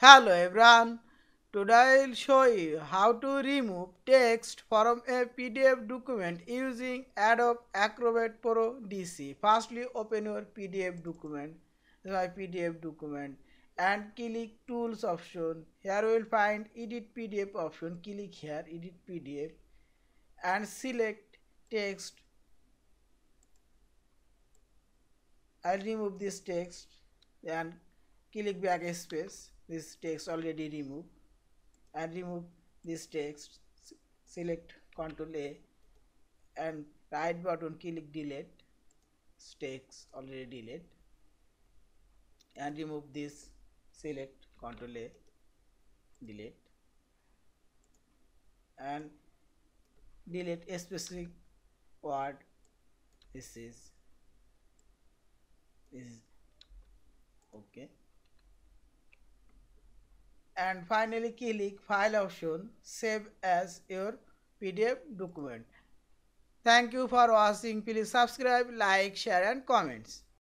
Hello everyone. Today I'll show you how to remove text from a PDF document using Adobe Acrobat Pro DC. Firstly open your PDF document. My PDF document and click tools option. Here you will find edit PDF option. Click here edit PDF and select text. I'll remove this text and click backspace this text already removed. And remove this text select ctrl a and right button click delete. Text already delete. And remove this select ctrl a delete. And delete a specific word. This is this is okay and finally click file option save as your pdf document. Thank you for watching. Please subscribe like share and comments